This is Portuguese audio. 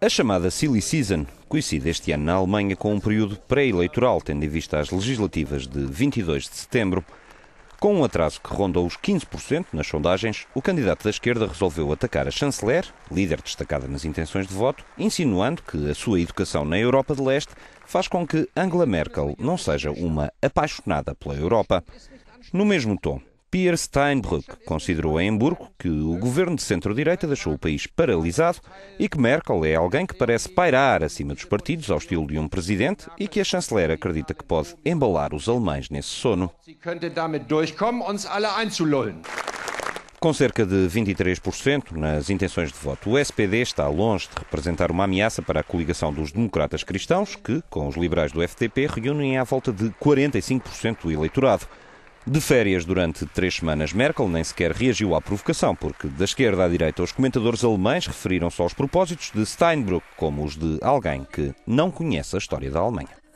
A chamada Silly Season coincide este ano na Alemanha com um período pré-eleitoral, tendo em vista as legislativas de 22 de setembro. Com um atraso que rondou os 15% nas sondagens, o candidato da esquerda resolveu atacar a chanceler, líder destacada nas intenções de voto, insinuando que a sua educação na Europa de Leste faz com que Angela Merkel não seja uma apaixonada pela Europa. No mesmo tom, Pierre Steinbrück considerou em Hamburgo que o governo de centro-direita deixou o país paralisado e que Merkel é alguém que parece pairar acima dos partidos ao estilo de um presidente e que a chanceler acredita que pode embalar os alemães nesse sono. Com cerca de 23% nas intenções de voto, o SPD está longe de representar uma ameaça para a coligação dos democratas cristãos, que, com os liberais do FDP, reúnem à volta de 45% do eleitorado. De férias durante três semanas, Merkel nem sequer reagiu à provocação, porque da esquerda à direita os comentadores alemães referiram-se aos propósitos de Steinbrück como os de alguém que não conhece a história da Alemanha.